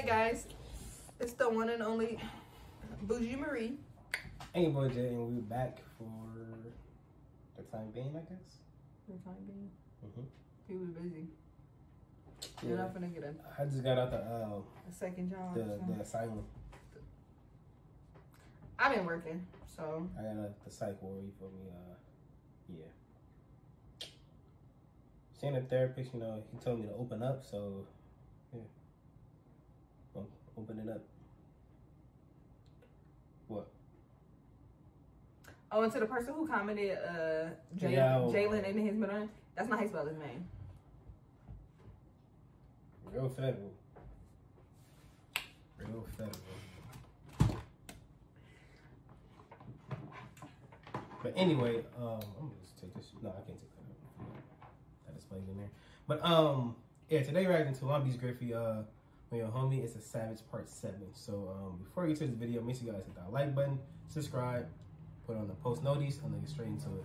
Hey guys, it's the one and only Bougie Marie. Hey, boy Jay, and we're back for the time being, I guess. For the time being, Mhm. he was busy. You're not gonna get a, I just got out the uh, a second job. the so. the asylum. I've been working, so I got the psych ward. You feel me? Uh, yeah. Seeing a therapist, you know, he told me to open up, so yeah, I'm opening up. What? oh, and to the person who commented, uh. Jalen in his middle name, that's not how he spelled his name. Real federal. Real federal. But anyway, um, I'm gonna just take this. No, I can't take that. That display's in there. But um, yeah, today we're reacting to Long Beach Griffy. Uh, when your homie is a savage part seven. So um, before we get to this video, make sure you guys hit that like button, subscribe, put on the post notice, and then get straight into it.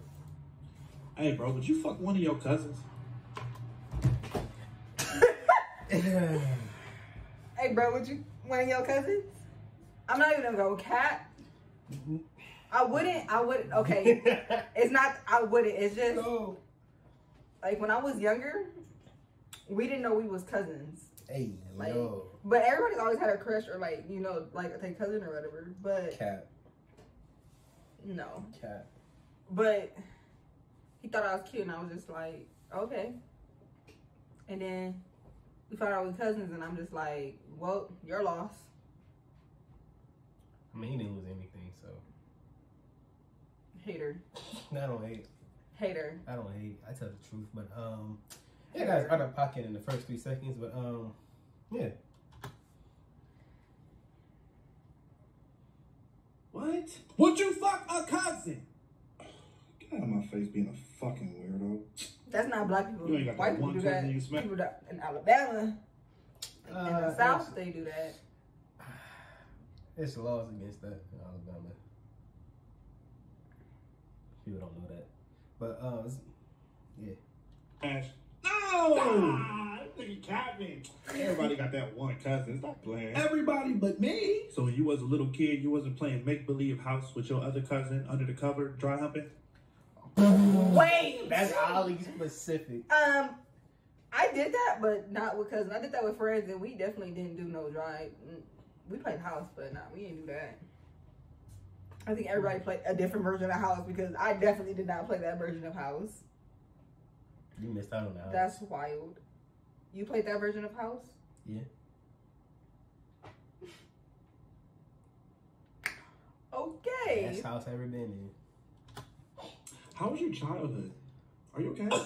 Hey, bro, would you fuck one of your cousins? Hey, bro, would you one of your cousins? I'm not even gonna go cat. I wouldn't. I wouldn't. Okay, it's not. I wouldn't. It's just no. like when I was younger, we didn't know we was cousins. Hey, Like, yo, but everybody's always had a crush or like you know like a cousin or whatever. But cat, no. cat. But he thought I was cute, and I was just like, okay. And then we found out we cousins, and I'm just like, well, you're lost. I mean, he didn't lose anything, so Hater, I don't hate. hater. I don't hate. I tell the truth, but um, yeah, guys, out of pocket in the first three seconds, but um, yeah. What? Would you fuck a cousin? Get out of my face being a fucking weirdo. That's not black people. You ain't got White that people do that. you smack? People that in Alabama, in the Uh, South, they do that. It's laws against that in Alabama. People don't know that, but uh, yeah. Ash. No! Ah, nigga capping. Everybody got that one cousin. Stop playing. Everybody but me. So when you was a little kid, you wasn't playing make believe house with your other cousin under the cover, dry humping. Wait, That's oddly specific. um, I did that, but not with cousins. I did that with friends, and we definitely didn't do no dry. We played house, but nah, we didn't do that. I think everybody played a different version of house because I definitely did not play that version of house. You missed out on that. That's wild. You played that version of house? yeah. Okay. Best house I ever been in. How was your childhood? Are you okay?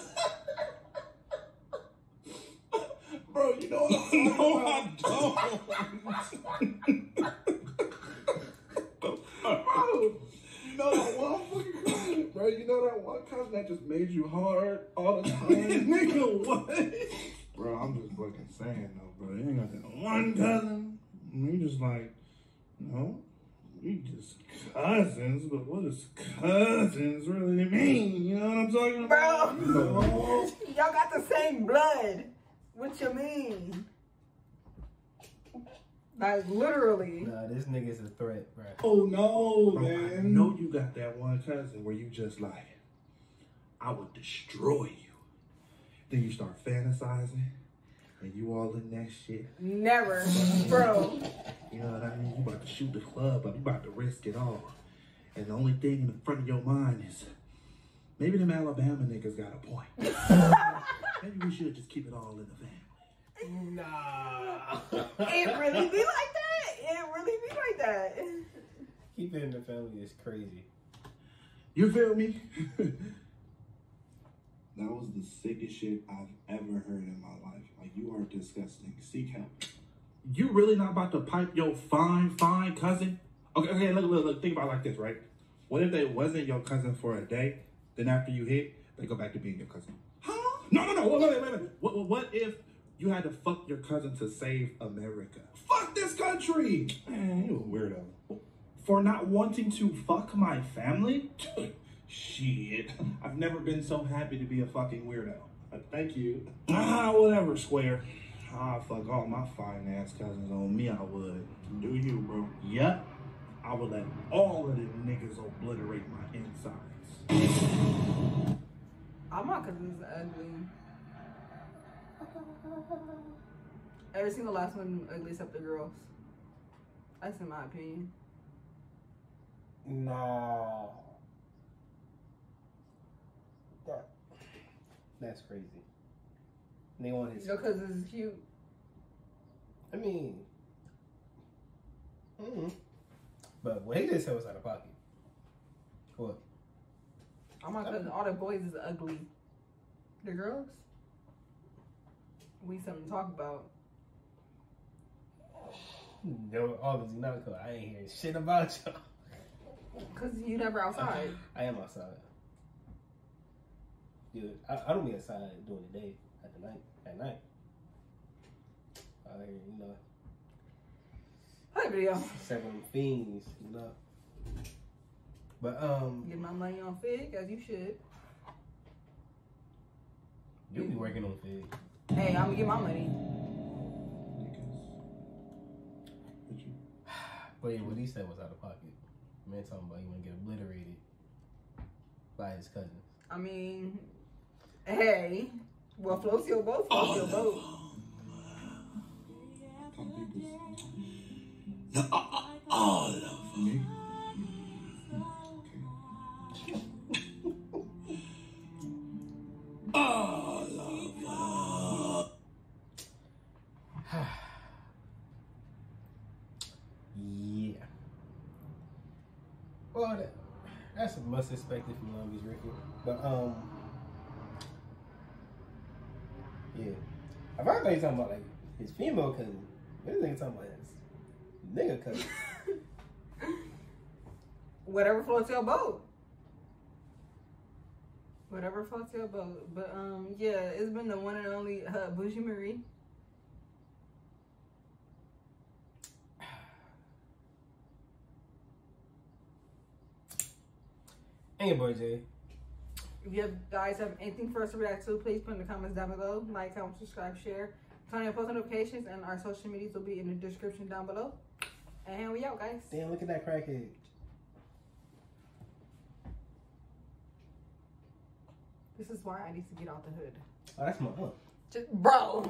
Bro, you know what I'm no, I don't. Bro, you know that one fucking cousin, bro. You know that one cousin that just made you hard all the time. Nigga, what? bro, I'm just fucking saying though, bro. You ain't got that one cousin. We just like, no, we just cousins, but what does cousins really mean? You know what I'm talking about? Bro. Y'all got the same blood. What you mean? Like literally. Nah, this nigga's a threat, bro. Oh no, Bro, I know you got that one cousin where you just like, I would destroy you. Then you start fantasizing, and you all in that shit. Never. Bro. You know what I mean? You about to shoot the club up. You about to risk it all. And the only thing in the front of your mind is, maybe them Alabama niggas got a point. maybe we should just keep it all in the family. Nah. It really be like that. It really be like that. Keep it in the family is crazy. You feel me? That was the sickest shit I've ever heard in my life. Like you are disgusting. Seek help. you really not about to pipe your fine, fine cousin? Okay, okay, look, look, look, think about it like this, right? What if they wasn't your cousin for a day, then after you hit, they go back to being your cousin? Huh? No, no, no, wait, wait, wait, wait. What, what if you had to fuck your cousin to save America? Fuck this country. Man, you a weirdo. For not wanting to fuck my family? Shit. I've never been so happy to be a fucking weirdo. Uh, thank you. Ah, whatever, Square. I'll fuck all my fine ass cousins on me, I would. Do you, bro? Yep. I would let all of them niggas obliterate my insides. All my cousins are ugly. Every single last one ugly except the girls. That's in my opinion. No. That, that's crazy. They want his. Cousins is cute. I mean. mm But what he just said was out of pocket. What? All my cousins, all the boys is ugly. The girls, we something to talk about. No, obviously not because I ain't hearing shit about y'all. Cause you never outside. I am outside. Dude, I, I don't be outside during the day. At the night, at night. I you know, Play video. seven fiends, you know. But um, Get my money on Fig as you should. you'll be working on Fig. Hey, I'm gonna get my money. But yeah, what he said was out of pocket. Man talking about he wanna get obliterated by his cousins. I mean, hey, well, floats your boat, floats your boat. Some people. No, all yeah. Well, that, that's a must expect expected from Long Beach Ricky. But um, yeah. I thought he was talking about like his female cousin. This nigga talking about his nigga cousin. Whatever floats your boat. Whatever floats your boat. But um, yeah, it's been the one and only uh, Bougie Marie. And your boy Jay. If you guys have anything for us to react to, please put in the comments down below. Like, comment, subscribe, share. Turn on your post notifications, and our social medias will be in the description down below. And we out, guys. Damn, look at that crackhead. This is why I need to get out the hood. Oh, that's my aunt. Just, bro.